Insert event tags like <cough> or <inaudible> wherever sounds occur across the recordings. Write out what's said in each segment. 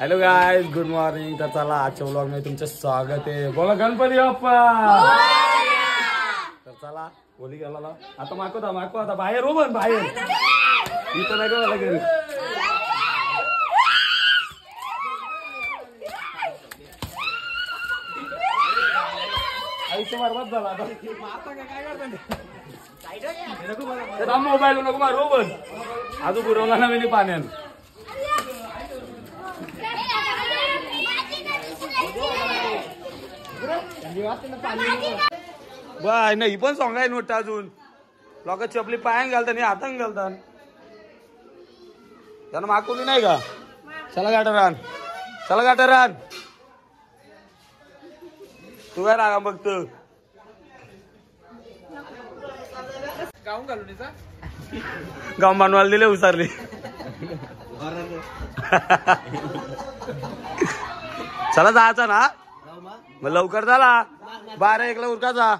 Hello guy good morning तर चला आजच्या ब्लॉगमध्ये तुमचं स्वागत आहे. बोला गणपती बाप्पा. तर चला बोली गेला आता माको दा माको आता बाहेर हो पण बाहेर. इथं नाही का मला घरी? आयुष्य बरबाद झाला आता. मोबाईल नको मारू पण अजून पुरवला ना मी पाण्यात बाय नाही पण सॉंग आहे नोट अजून. लोक चपली पायान घालतात आणि हातान घालतात त्यांना मागवली नाही का? चला गाठा रान. चला गाठा रान. तू काय रागा बघतो गाव मानवाला दिले उसारले. <laughs> चला जायचा ना. मग लवकर झाला. बारा एकला उरकाचा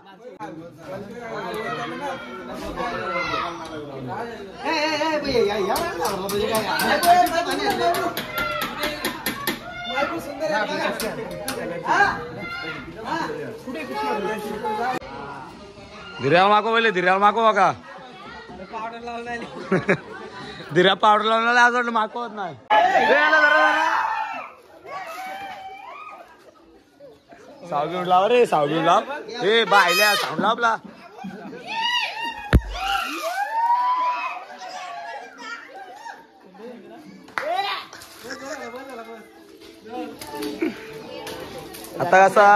धिऱ्याला मागो पहिले धिऱ्याला मागो बघा. धिऱ्या पावडर लावणार आज वाटलं मागवत नाही. ए, आला जरा, जरा. साव घेऊन लाव रे साव घेऊन लाव ए बायल्या साऊंड लाव आपला आता कसा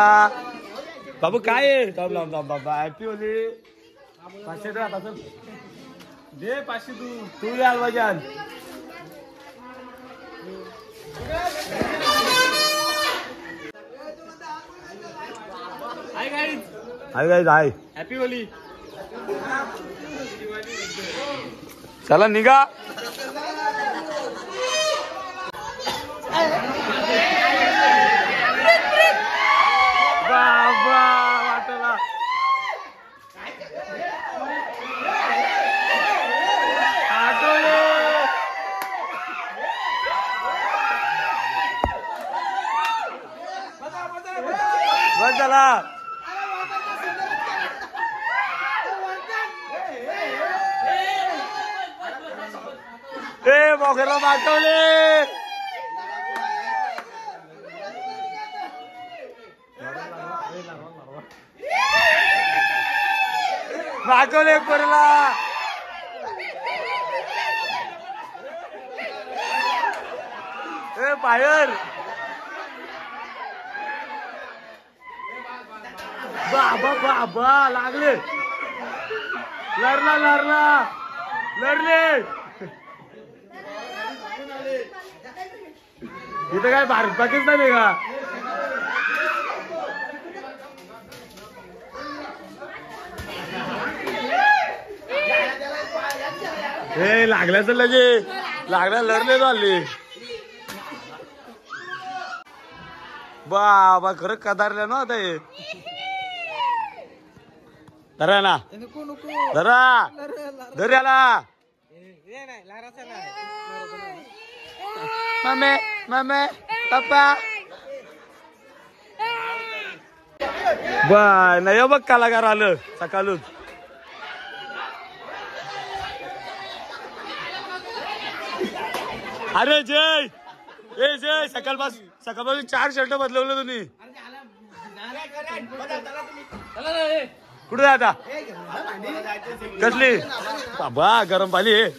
बाबू काय आहे थांब लांब थांब बाबा हॅपी होली पाचशे दे आता चल. दे पाचशे तू तू याल बजान आहे काय आहे हॅपी होली चला निघा. बाबा वाटला आठवले. बस मोगरा कोरला ए बाहेर. बाबा बाबा लागले. लढला लढला. लढले. इथं काय भारत पाकिस्तान आहे का? हे लागल्याच लगे. लागल्या लढले चालले बाबा खरं कदारल्या ना आता हे. धरा ना. धरा. धर्याला मम्मी मम्मी पप्पा बाय नाही हो बघ कलाकार आलं सकाळूच अरे जय ए जय सकाळपासून सकाळपासून चार शर्ट बदलवलं तुम्ही कुठे आता कसली बाबा गरम पाणी आहे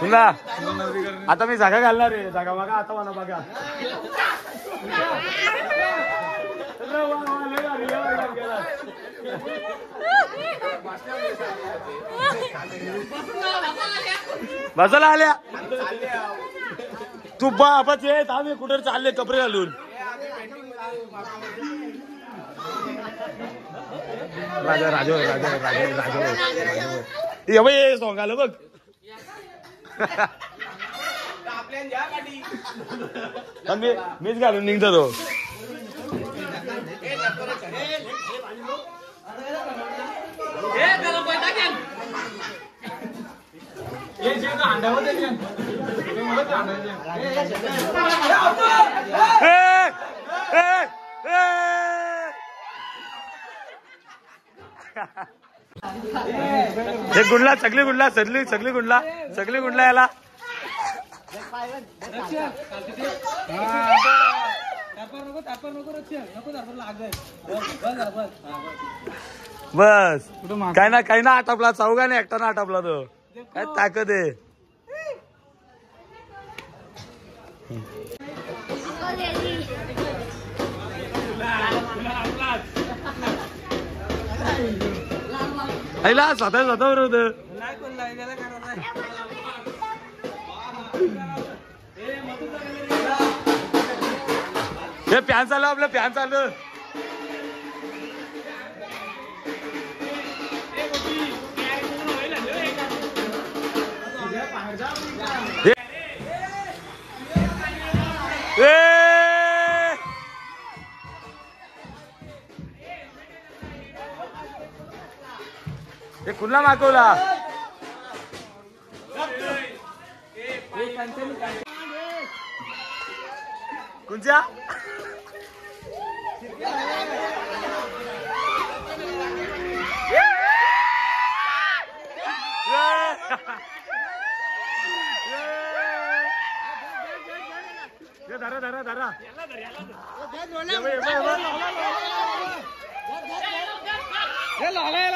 तुला आता मी जागा घालणार आहे. जागा बघा आता मला बघा. बसायला आल्या. तू बाबाच येत आम्ही कुठे चालले कपडे घालून? राजा राजा राजा राजा राजा ये बाई सॉंग आलं बघ. मी मीच घालून निघतो तो. ए, ए, ए. हे गुंडला सगळी गुंडला सगळी सगळी गुंडला सगळी गुंडला याला. बस. काय ना काही ना आटापला चौघा नाही एकटा ना आटापला तो. काय ताकद आहे. आईला स्वतः स्वतःवर होत हे फॅन चालू आपलं फॅन चालू ए! हे कुणला मागवला कुंच्या धरा धरा धरा ऑइलमेंट आणले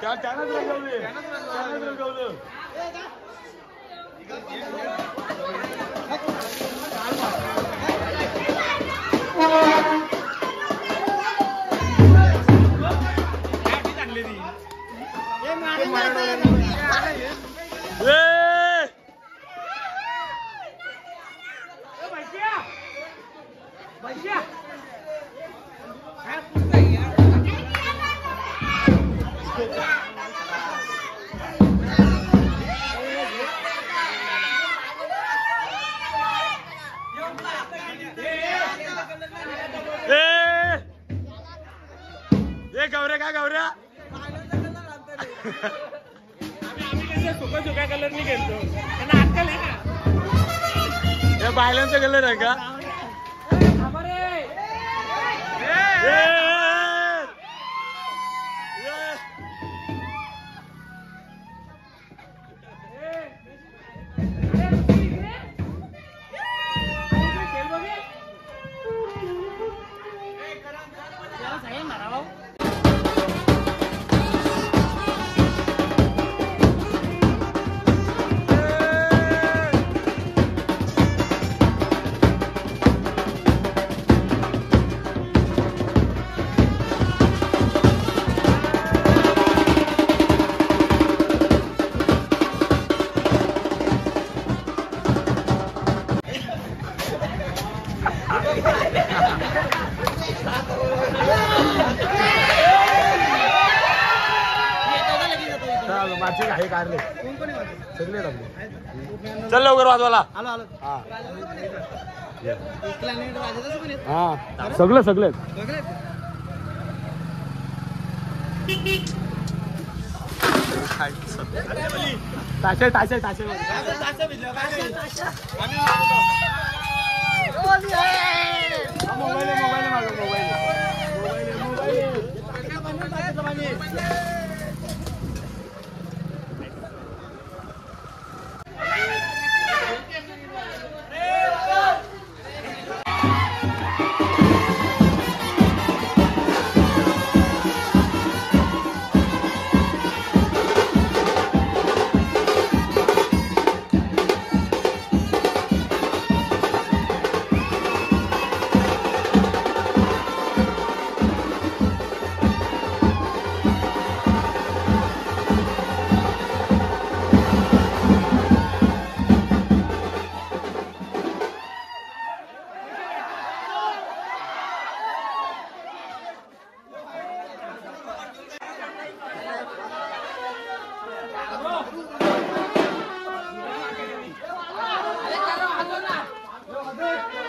त्या त्यानंच रंगवले त्यानंच रंगवलं ए! हे बायलांचा कलर आहे चल लवकर वाजवाला हा. सगळं सगळे. ताशे ताशे ताशे. Mobile mobile mobile mobile Go, go, go.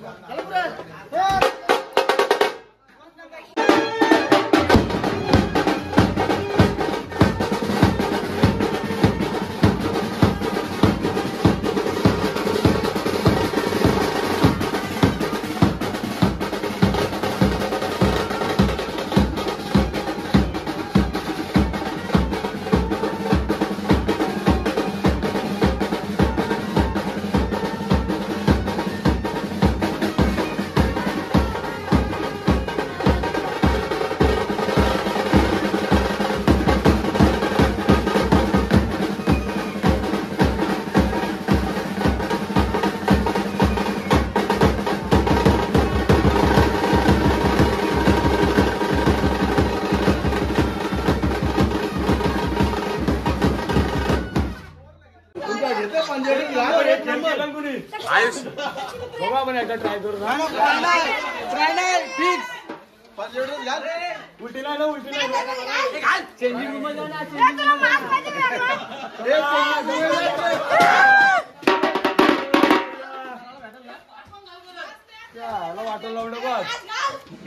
Cala o. É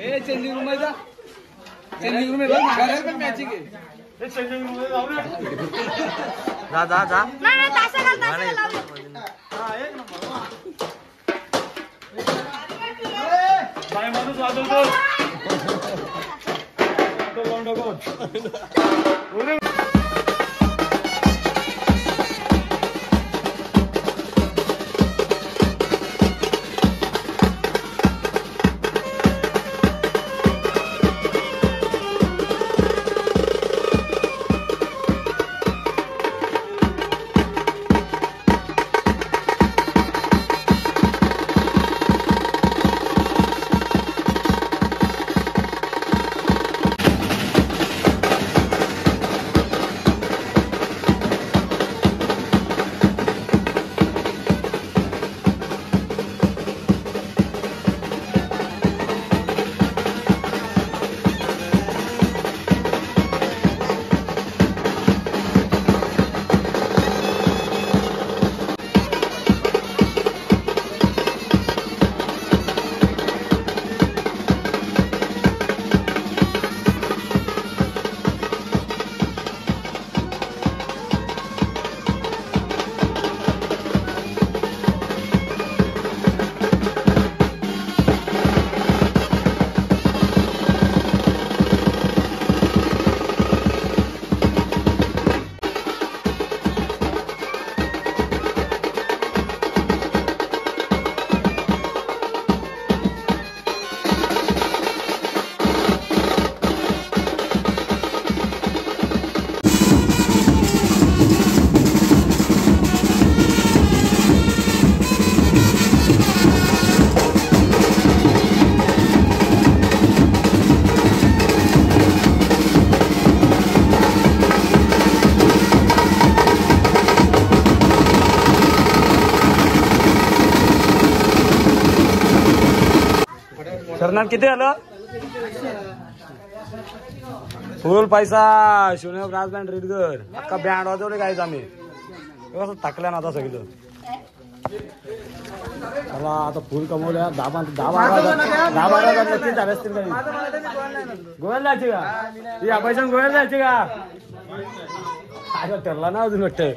ए चेंजिंग रूम आहे जा. चेंजिंग रूम आहे बघ घरात पण मॅचिंग आहे हे चेंजिंग रूम जाऊ ना जा जा जा. हा बाय माणूस वाजवतो <laughs> वाटलं किती आलं फुल पैसा. शून्य ब्रास बँड रेडगर. अख्खा बँड वाजवले काय आम्ही. कसं टाकल्या ना आता सगळं मला आता फुल कमवल्या. दहा बारा दहा बारा दहा बारा हजार नक्की झाले असतील काही गोव्याला जायचे का? ती पैशाने गोव्याला जायचे का अरे ठरला ना अजून वाटतं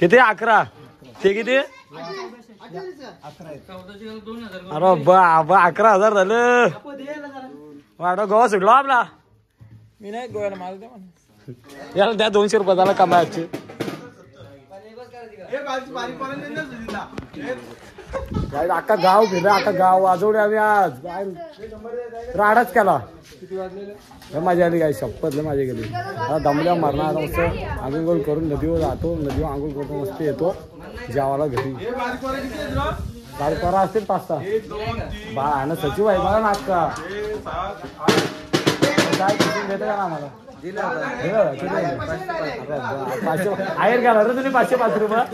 किती? अकरा. ते किती? अरे बा बा अकरा हजार झालं. वाटा गोवा सुटलो आपला. मी नाही गोव्याला माल द्या म्हणा. याला द्या दोनशे रुपये झाला कमायचे. अख्खा गाव फिरला अख्खा गाव वाजवले आम्ही आज. बाहेर राडाच केला. माझ्या आली काय शपथ माझ्या गेली. आता दमल्या मरणार मस्त आंघोळ करून नदीवर जातो नदीवर आंघोळ करतो मस्त येतो जेवायला घरी. बारीक असतील पाच सहा बा आणि सचिव आहे बघा ना अक्का काय टिफिन का आम्हाला? पाचशे आहेर घाला रे तुम्ही पाचशे पाच रुपये.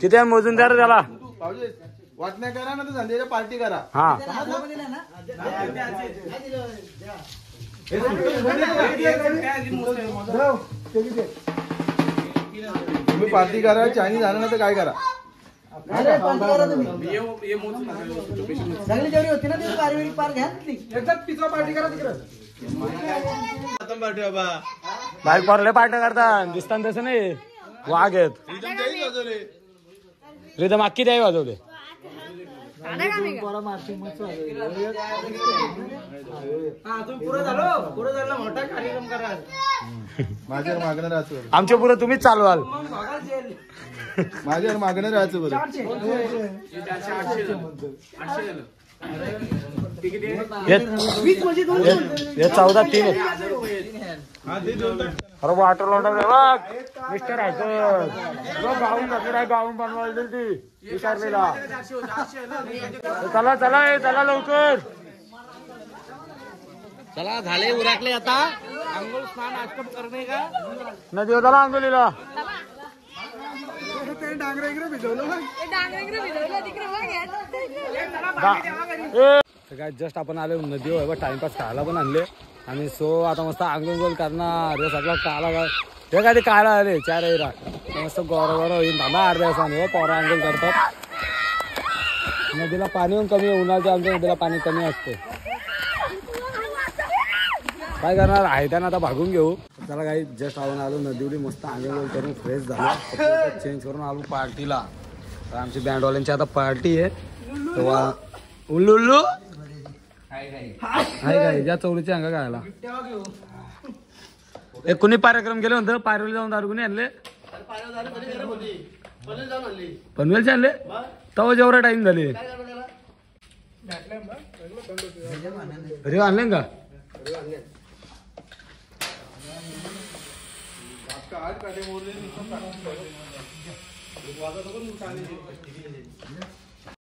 किती मोजून द्या रे त्याला. वाटण्या करा ना तर संध्याच्या पार्टी करा हा तुम्ही पार्टी करा चायनीज आणा ना तर काय करा एकदा पिझ्झा पार्टी करा तिकडं. बाईक पारले पार्ट करतात दिसतात तसं नाही। वाघ आहेत रिदम अख्खी द्यावी वाजवले? माझ्यावर राहतो आमच्या पुढे तुम्हीच चालवाल। माझ्यावर मागणार राहतो बरं चौदा तीन. अरे वाटर लॉन्डर मिस्टर गाऊन बनवायला दिली ती. विचारलेला. चला चला चला लवकर. चला झाले उरकले आता. अंघोळ स्नान आश्रम करणे का? नदीवर चला अंगोलीला ते डांगरे इकडे भिजवलं तिकडे बघ तर काय जस्ट आपण आलो नदीवर बघ टाइमपास खायला पण आणले. आणि सो आता मस्त आंघोळ करणार हे सगळं काला हे काय ते काला आले? चार एरा मस्त गोर गोर होईल थांबा अर्ध्या दिवसाने हो पोरा आंघोळ करतात. नदीला पाणी पण कमी उन्हाळ्याच्या आमच्या नदीला पाणी कमी असते. काय करणार? आहे त्यांना आता भागून घेऊ. त्याला काही जस्ट आवून आलो. नदीवली मस्त आंघोळ करून फ्रेश झालो. चेंज करून आलो पार्टीला. तर आमची बँडवाल्यांची आता पार्टी आहे. तेव्हा उल्लू उल्लू आहे काय ज्या चौलीची अंगा गायला एक कुणी कार्यक्रम केले म्हणतं? पायरोली जाऊन दारू कुणी आणले. पनवेलचे आणले? तेव्हा जेवढा टाइम झाले. अरे आणले का? कार्ड काटे मोरले